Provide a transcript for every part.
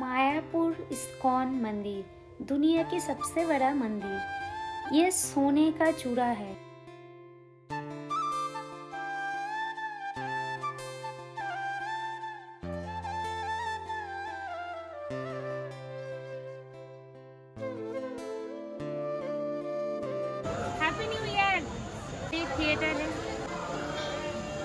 Mayapur ISKCON मंदिर दुनिया की सबसे बड़ा मंदिर। ये सोने का चूड़ा है।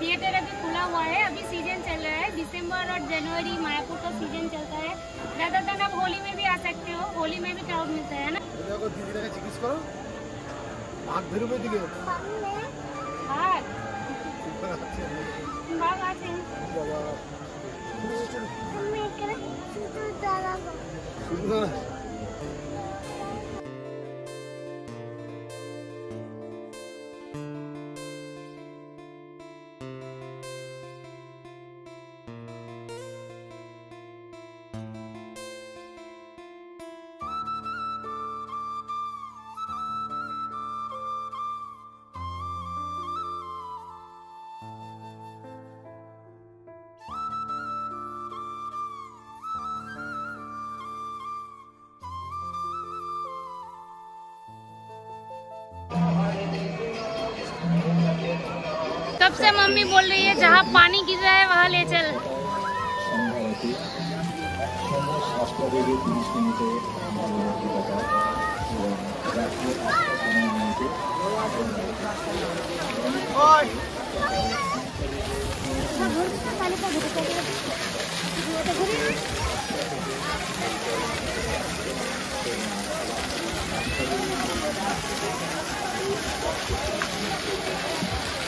थिएटर अभी खुला हुआ है अभी सीज़न चल रहा है। दिसंबर और जनवरी मायापुर का सीज़न चलता है। ज़्यादातर तो आप होली में भी आ सकते हो होली में भी क्राउड मिलता है ना? करो। बाबा तब से मम्मी बोल रही है, जहाँ पानी गिर रहा है, वहाँ ले चल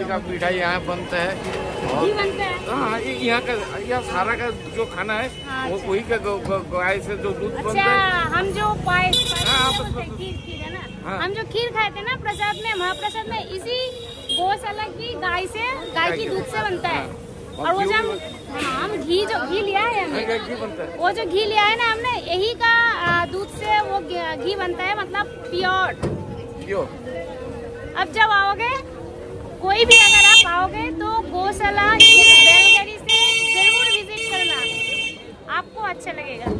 इसी का मिठाई यहाँ बनता है। और हाँ? यहाँ का यहाँ सारा का जो खाना है हाँ, वो वही का गाय से जो दूध अच्छा, बनता है। हम जो पाए हाँ, है हाँ। हम जो खीर खाए थे ना प्रसाद में महाप्रसाद में इसी गौशाला की गाय से गाय की दूध से बनता है। हाँ। और वो जो हम हाँ, हम घी जो घी लिया है हाँ, हमने है। वो जो घी लिया है ना हमने यही का दूध से वो घी बनता है मतलब प्योर प्योर अब जब आओगे कोई भी अगर आप आओगे तो गौशाला बैलगाड़ी से ज़रूर विज़िट करना। आपको अच्छा लगेगा।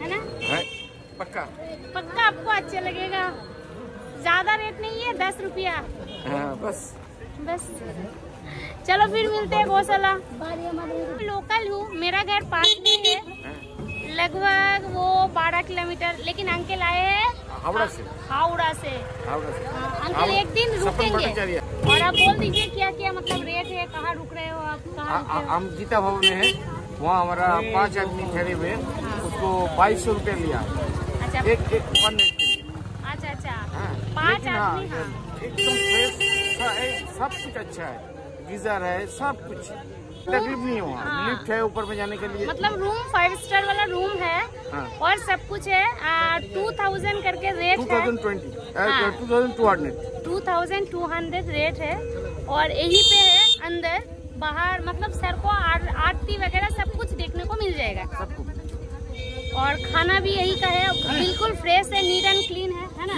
है ना? है? पक्का? पक्का आपको अच्छा लगेगा। ज़्यादा रेट नहीं है दस रुपया। हाँ बस। बस। चलो फिर मिलते हैं गौशाला। लोकल हूँ मेरा घर पास में है। लगभग वो बारह किलोमीटर लेकिन अंकल आए हैं। हावड़ा से। हावड़ा से। हावड़ा से। हाँ, अंकल एक दिन रुकेंगे। और आप बोल दीजिए क्या क्या मतलब रेट है कहाँ रुक रहे हो आप कहाँ हो? हम गीता भवन में है। वहाँ हमारा पाँच आदमी ठहरे हुए उसको बाईस सौ रुपये लिया। अच्छा। एक एक वन नाइट के अच्छा अच्छा। हाँ, पाँच हाँ, आदमी हाँ एकदम फ्रेश सब कुछ अच्छा है। गीजर है सब कुछ। तकलीफ़ नहीं हुआ। हाँ। लिफ्ट है ऊपर में जाने के लिए। मतलब रूम फाइव स्टार वाला रूम है हाँ। और सब कुछ है टू थाउज़ेंड करके रेट टू थाउज़ेंड ट्वेंटी हाँ। Two thousand two hundred two thousand two hundred rate है और यही पे है अंदर बाहर मतलब सर को आरती वगैरह सब कुछ देखने को मिल जाएगा। सब कुछ। और खाना भी यही का है बिल्कुल फ्रेश है नीट एंड क्लीन है है ना?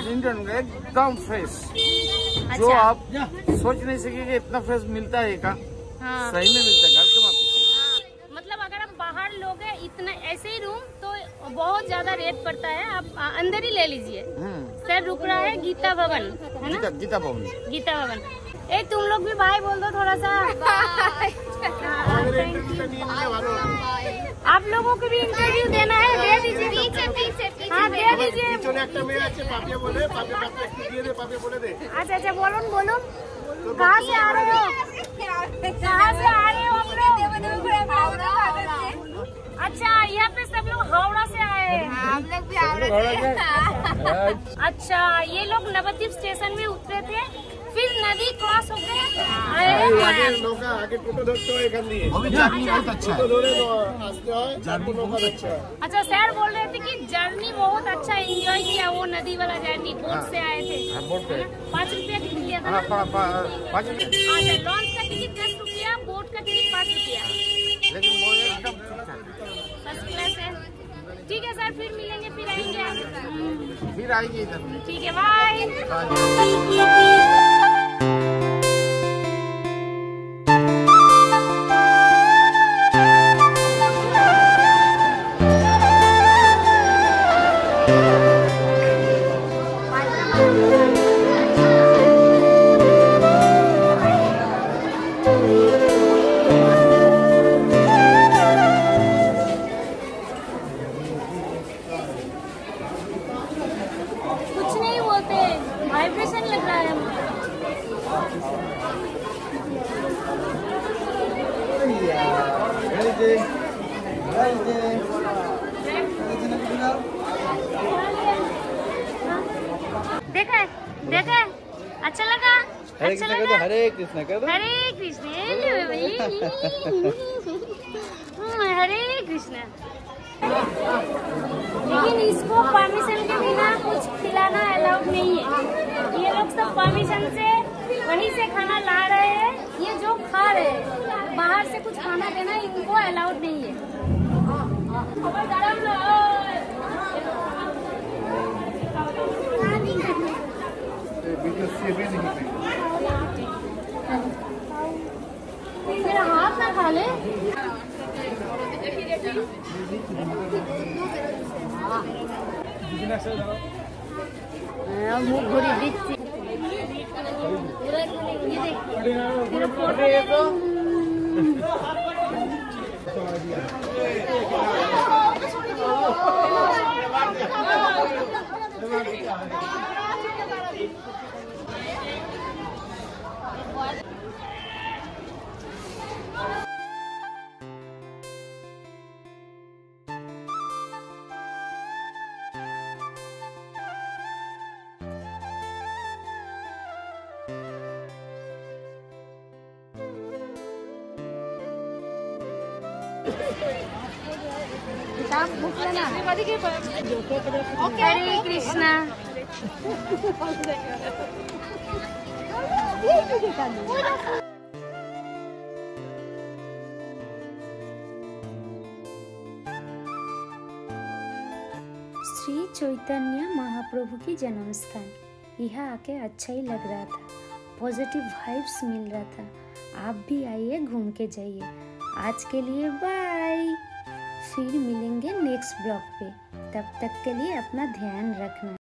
एकदम फ्रेश अच्छा। जो आप सोच नहीं सकेंगे इतना फ्रेश मिलता है का हाँ। सही में मिलता है घर के माफ़ी हाँ, मतलब अगर आप बाहर लोगे इतना ऐसे ही रूम तो बहुत ज़्यादा रेट पड़ता है। आप अंदर ही ले लीजिए। सर रुक रहा है गीता भवन है ना? गीता, गीता भवन। गीता भवन। ए तुम लोग भी भाई बोल दो थोड़ा सा। हाँ, आप लोगों को भी इंटरव्यू देना है दे दीजिए। हाँ दे दीजिए। अच्छा अच्छा बोलो बोलो। कहाँ से आ रहे हो? लोग भी अच्छा ये लोग नवद्वीप स्टेशन में उतरे थे फिर नदी क्रॉस हो गए अच्छा सर बोल रहे थे कि जर्नी बहुत अच्छा एंजॉय किया वो नदी वाला जर्नी बोट से आए थे। पाँच रूपया रुपया टिकट था लॉन्च अच्छा, का टिकट 10 रुपया बोट का टिकट पाँच रुपया। लेकिन फ़र्स्ट क्लास है। ठीक है सर फिर मिलेंगे फिर आएँगे फिर आएँगे इधर। ठीक है बाय कुछ देखा है? देखा है? अच्छा लगा? अच्छा लगा? हरे कृष्ण कर दो हरे कृष्ण हम्म, हरे कृष्ण। लेकिन इसको परमिशन के बिना कुछ खिलाना अलाउड नहीं है। ये लोग सब परमिशन से वहीं से खाना ला रहे हैं ये जो खा रहे हैं बाहर से कुछ खाना देना इनको अलाउड नहीं है मेरा हाथ ना खा ले মুখ ঘুরিয়ে দিচ্ছি ये देख, हरे कृष्णा श्री चैतन्य महाप्रभु की जन्म स्थान यहाँ आके अच्छा ही लग रहा था। पॉजिटिव वाइब्स मिल रहा था। आप भी आइए घूम के जाइए। आज के लिए बाय फिर मिलेंगे नेक्स्ट ब्लॉग पे। तब तक के लिए अपना ध्यान रखना।